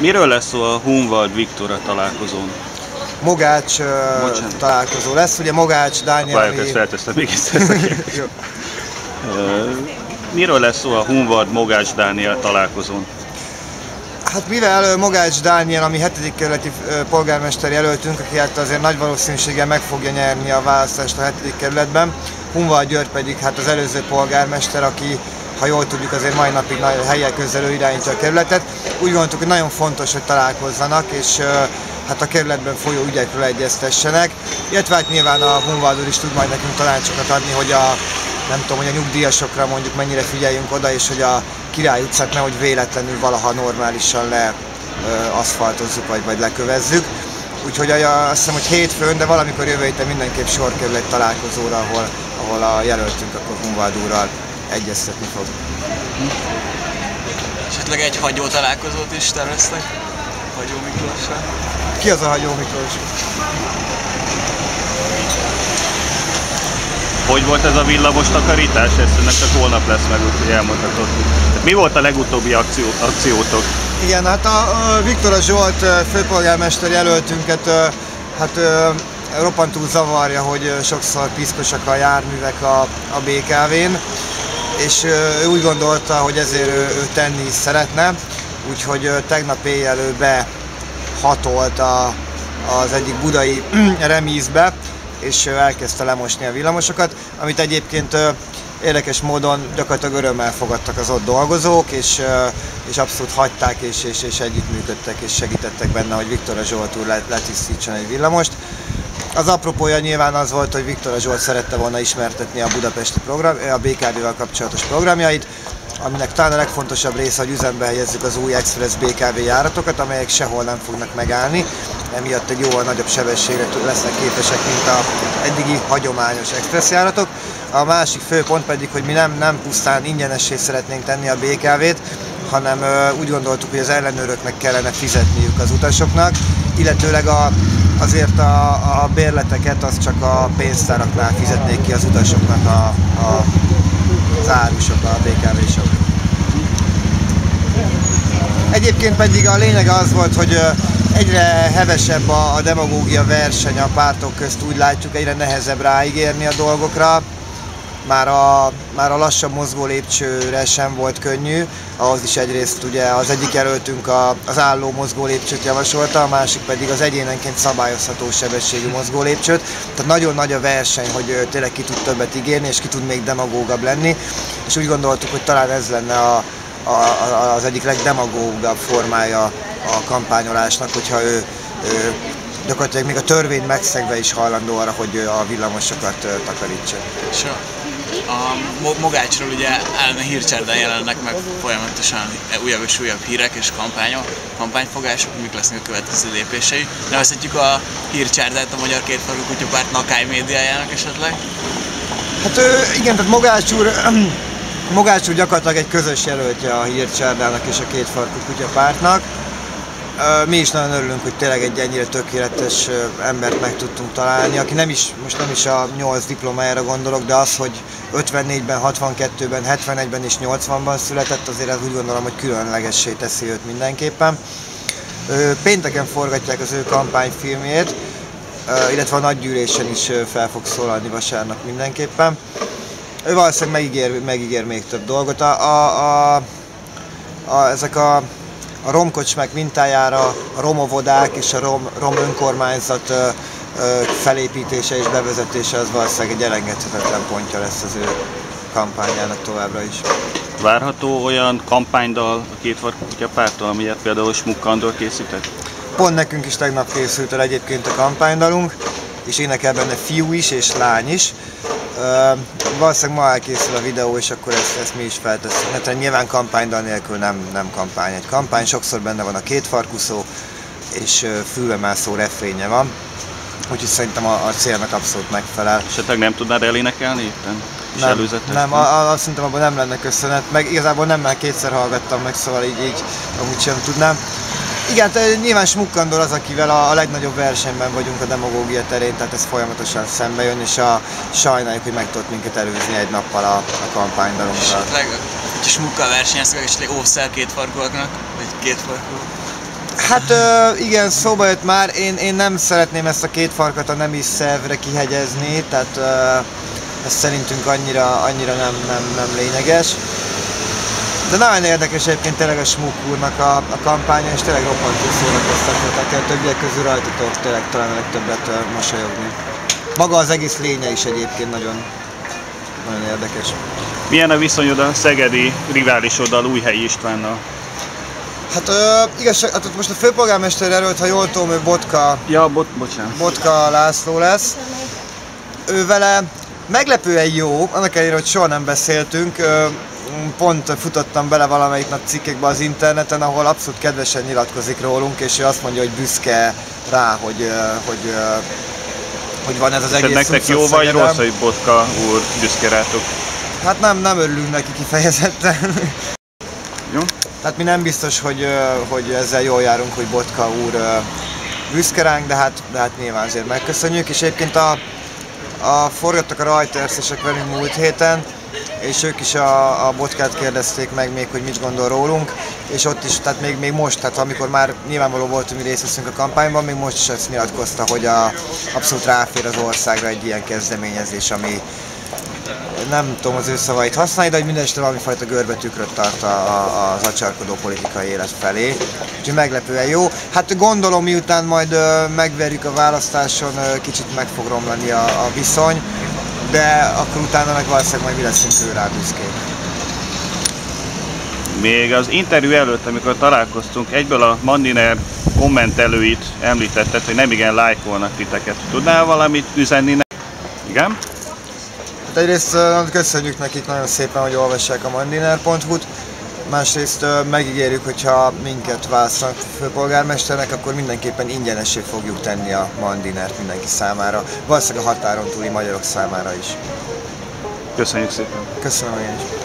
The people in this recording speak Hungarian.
Miről lesz szó a Hunvald Viktora találkozón? Mogács uh, találkozó lesz, ugye Mogács, Dániel... Várjuk, ezt felteszem még egyszer. Miről lesz szó a Hunvard Mogács Dániel találkozón? Hát mivel Mogács Dániel, ami 7. kerületi polgármester jelöltünk, aki hát azért nagy valószínűséggel meg fogja nyerni a választást a 7. kerületben, Hunval György pedig hát az előző polgármester, aki ha jól tudjuk, azért mai napig helyek közelő irányítja a kerületet. Úgy gondoltuk, hogy nagyon fontos, hogy találkozzanak, és hát a kerületben folyó ügyekről egyeztessenek. Illetve hát nyilván a Hunvaldúr is tud majd nekünk tanácsokat adni, hogy a nem tudom, hogy a nyugdíjasokra mondjuk mennyire figyeljünk oda, és hogy a Király utcát nehogy véletlenül valaha normálisan le aszfaltozzuk, vagy, vagy lekövezzük. Úgyhogy azt hiszem, hogy hétfőn, de valamikor jövő héten mindenképp sor kerül egy találkozóra, ahol, ahol a jelöltünk akkor Hunvald úrral egyeztetni fog. Esetleg egy hagyó találkozót is terveztek? Hagyó Miklóssal? Ki az a Hagyó Miklós? Hogy volt ez a villamos takarítás? Ezt ennek csak holnap lesz meg, úgyhogy elmondhatod. Mi volt a legutóbbi akció, akciótok? Igen, hát a, a Viktor Zsolt főpolgármester jelöltünket hát roppantul zavarja, hogy sokszor piszkosak a járművek a, a BKV-n, és ő úgy gondolta, hogy ezért ő, ő tenni is szeretne, úgyhogy tegnap éjjel ő behatolt a, az egyik budai remízbe, és elkezdte lemosni a villamosokat, amit egyébként érdekes módon gyakorlatilag örömmel fogadtak az ott dolgozók, és, és abszolút hagyták, és, és, és együttműködtek, és segítettek benne, hogy Viktor Zsolt úr letisztítson egy villamost. Az apropója nyilván az volt, hogy Viktor Zsolt szerette volna ismertetni a budapesti program, a BKV-vel kapcsolatos programjait, aminek talán a legfontosabb része, hogy üzembe helyezzük az új Express BKV járatokat, amelyek sehol nem fognak megállni, emiatt egy jóval nagyobb sebességre lesznek képesek, mint a eddigi hagyományos express járatok. A másik fő pont pedig, hogy mi nem, nem pusztán ingyenessé szeretnénk tenni a BKV-t, hanem úgy gondoltuk, hogy az ellenőröknek kellene fizetniük az utasoknak, illetőleg a, azért a, a bérleteket az csak a pénztáraknál fizetnék ki az utasoknak a, a az árusok, a BKV-sok. Egyébként pedig a lényeg az volt, hogy egyre hevesebb a, demagógia verseny a pártok közt, úgy látjuk, egyre nehezebb ráígérni a dolgokra. Már a, már a lassabb mozgó lépcsőre sem volt könnyű, ahhoz is egyrészt ugye az egyik jelöltünk a, az álló mozgó lépcsőt javasolta, a másik pedig az egyénenként szabályozható sebességű mozgó lépcsőt. Tehát nagyon nagy a verseny, hogy tényleg ki tud többet ígérni, és ki tud még demagógabb lenni, és úgy gondoltuk, hogy talán ez lenne a, a, az egyik legdemagógabb formája a kampányolásnak, hogyha ő, ő gyakorlatilag még a törvény megszegve is hajlandó arra, hogy a villamosokat takarítsa. Sure. A Mogácsról ugye ellene hírcserden jelennek meg folyamatosan újabb és újabb hírek és kampányok, kampányfogások, mik lesznek a következő lépései. Nevezhetjük a hírcsárdát a Magyar Kétfarkú Kutyapárt Nakály médiájának esetleg? Hát igen, tehát Mogács úr Mogács úr gyakorlatilag egy közös jelöltje a hírcsárdának és a kétfarkú kutyapártnak. Mi is nagyon örülünk, hogy tényleg egy ennyire tökéletes embert meg tudtunk találni, aki nem is, most nem is a 8 diplomájára gondolok, de az, hogy 54-ben, 62-ben, 71-ben és 80-ban született, azért ez úgy gondolom, hogy különlegessé teszi őt mindenképpen. Pénteken forgatják az ő kampányfilmjét, illetve a nagygyűlésen is fel fog szólalni vasárnap mindenképpen. Ő valószínűleg megígér, megígér még több dolgot. A, a, a, a, ezek a, a romkocsmek mintájára a romovodák és a rom, rom önkormányzat felépítése és bevezetése az valószínűleg egy elengedhetetlen pontja lesz az ő kampányának továbbra is. Várható olyan kampánydal a két pártól, amilyet például Smuk Andor készített? Pont nekünk is tegnap készült el egyébként a kampánydalunk, és énekel benne fiú is és lány is. Uh, valószínűleg ma elkészül a videó, és akkor ezt, ezt mi is feltesszük. Hát nyilván kampánydal nélkül nem, nem kampány. Egy kampány sokszor benne van a két farkuszó, és fülbemászó refrénye van. Úgyhogy szerintem a, a célnak abszolút megfelel. Esetleg nem tudnád elénekelni itten? Nem, nem a, a, azt szerintem abban nem lenne köszönet, meg igazából nem, mert kétszer hallgattam meg, szóval így, így amúgy sem tudnám. Igen, nyilván Smukkandor az, akivel a, a legnagyobb versenyben vagyunk a demagógia terén, tehát ez folyamatosan szembe jön, és a, sajnáljuk, hogy meg tudott minket előzni egy nappal a, a kampánydalunkkal. Esetleg, hogyha Smukkal versenyeztek, esetleg óvszel két farkúaknak, vagy két farkú? Hát ö, igen, szóba jött már, én, én nem szeretném ezt a két farkat a nemi szervre kihegyezni, tehát ö, ez szerintünk annyira, annyira nem, nem, nem lényeges. De nagyon érdekes egyébként tényleg a Smuk úrnak a, a kampánya, és tényleg roppantó szórakoztató, tehát a többiek közül rajtatok tényleg talán a legtöbbet mosolyogni. Maga az egész lénye is egyébként nagyon, nagyon érdekes. Milyen a viszonyod a szegedi riválisoddal, Újhelyi Istvánnal? Hát ö, igazság, hát ott most a főpolgármester előtt, ha jól tudom, ő Botka, Ja, bot, bocsánat. Botka László lesz. Ő vele meglepően jó, annak ellenére, hogy soha nem beszéltünk. Ö, Pont futottam bele valamelyik nap cikkekbe az interneten, ahol abszolút kedvesen nyilatkozik rólunk, és ő azt mondja, hogy büszke rá, hogy, hogy, hogy van ez az Tehát egész nektek jó vagy Szegeden. rossz, hogy Botka úr büszke rátok? Hát nem, nem örülünk neki kifejezetten. Jó? Tehát mi nem biztos, hogy, hogy ezzel jól járunk, hogy Botka úr büszke ránk, de hát, de hát nyilván azért megköszönjük. És egyébként a, a forgattak a Reuters-esek velünk múlt héten, és ők is a, a Botkát kérdezték meg még, hogy mit gondol rólunk, és ott is, tehát még, még most, tehát amikor már nyilvánvaló volt, hogy mi részt veszünk a kampányban, még most is ezt nyilatkozta, hogy a, abszolút ráfér az országra egy ilyen kezdeményezés, ami, nem tudom az ő szavait használni, de hogy mindenesetre valami fajta görbetükröt tart a, a, az acsarkodó politikai élet felé. Úgyhogy meglepően jó. Hát gondolom miután majd megverjük a választáson, kicsit meg fog romlani a, a viszony, de akkor utána meg valószínűleg majd mi leszünk ő rá büszkék. Még az interjú előtt, amikor találkoztunk, egyből a Mandiner kommentelőit említetted, hogy nem igen lájkolnak titeket. Tudnál valamit üzenni? ne- Igen? Hát egyrészt köszönjük nekik nagyon szépen, hogy olvassák a mandiner.hu-t, másrészt megígérjük, hogyha minket választanak főpolgármesternek, akkor mindenképpen ingyenessé fogjuk tenni a mandinert mindenki számára, valószínűleg a határon túli magyarok számára is. Köszönjük szépen. Köszönöm én is.